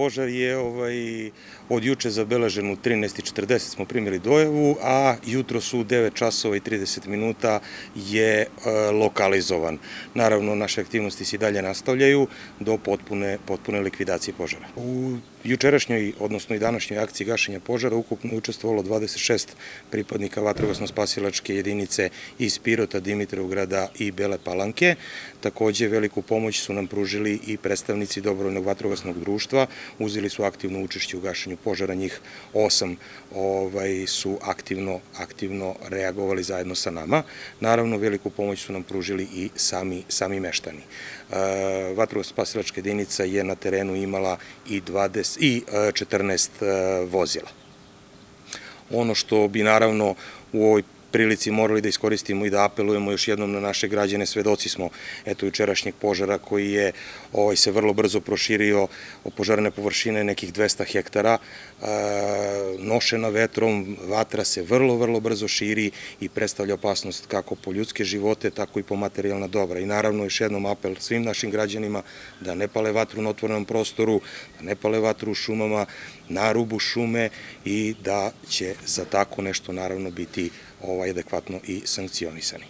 Požar je ovaj, od juče zabeležen u 13.40 smo primili dojavu, a jutro su u 9 časova i 30 minuta je e, lokalizovan. Naravno, naše aktivnosti se i dalje nastavljaju do potpune, potpune likvidacije požara. U jučerašnjoj, odnosno i današnjoj akciji gašenja požara ukupno je učestvovalo 26 pripadnika vatrogasno-spasilačke jedinice iz Pirota, Dimitrovgrada i Bele Palanke. Takođe, veliku pomoć su nam pružili i predstavnici Dobrovoljnog vatrogasnog društva, uzeli su aktivno učešće u gašenju požara, njih osam ovaj, su aktivno, aktivno reagovali zajedno sa nama. Naravno, veliku pomoć su nam pružili i sami, sami meštani. E, vatrogasno-spasilačka jedinica je na terenu imala i 20 i 14 e, e, vozila. Ono što bi naravno u ovoj prilici morali da iskoristimo i da apelujemo još jednom na naše građane, svedoci smo eto jučerašnjeg požara koji je ovaj, se vrlo brzo proširio požarne površine nekih 200 hektara, e, nošena vetrom, vatra se vrlo, vrlo brzo širi i predstavlja opasnost kako po ljudske živote, tako i po materijalna dobra. I naravno još jednom apel svim našim građanima da ne pale vatru na otvorenom prostoru, da ne pale vatru u šumama, na rubu šume i da će za tako nešto naravno biti ovaj, adekvatno i sankcionisani.